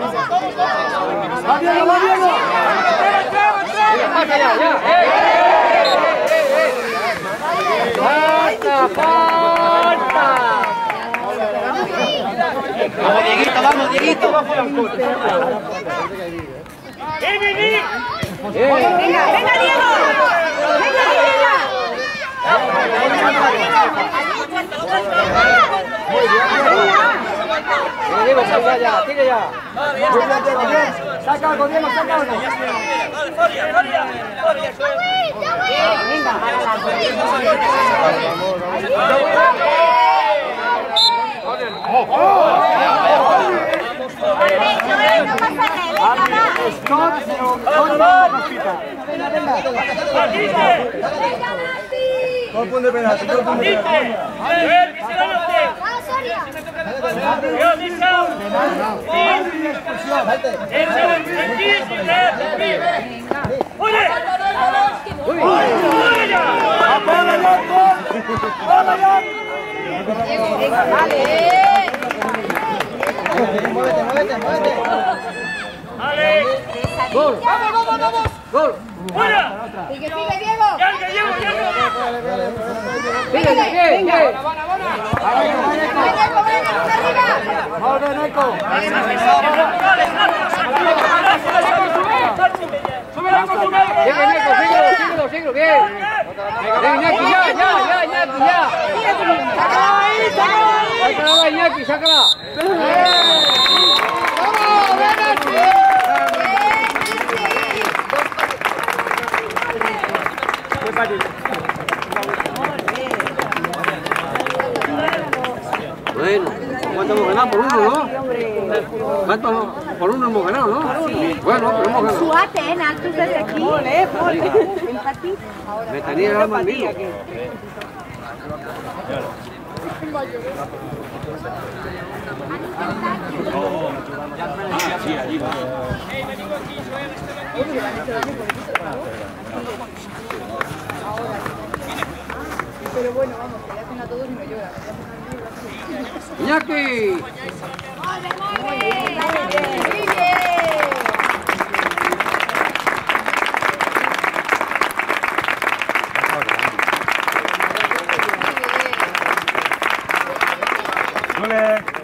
¡Va Diego. Vamos, Dieguito, vamos, Dieguito. Venga, venga, Diego. Venga, Diego. Venga, Diego, salga ya, tira ya. ¡Saca algo, Diego, saca algo! No pasa nada. Stop, pero con la. Venga, Nati. Gol punto de penalti, gol punto de penalti. Ah, Soria. ¡Apoya ya, Muévete, muévete, muévete. ¡Gol! ¡Gol! Sigue, sigue, Diego. ¡Sigue, Diego, ven, arriba. ¡Gol de Neco! ¡Sigue, Nico, síguelo, síguelo, síguelo, bien! ¡Venga, Iñaki, ya, ya, ya, Iñaki, ya! ¡Sácala, Iñaki, sácala! Bueno, ¿cuánto hemos ganado? Por uno, ¿no? ¿Cuánto? Por uno hemos ganado, ¿no? Bueno, pero hemos ganado. Suate, eh, Natu, desde aquí. Ole, Me tenía el alma en vilo. Iñaki. Muy bien. Muy bien. ¡Ole!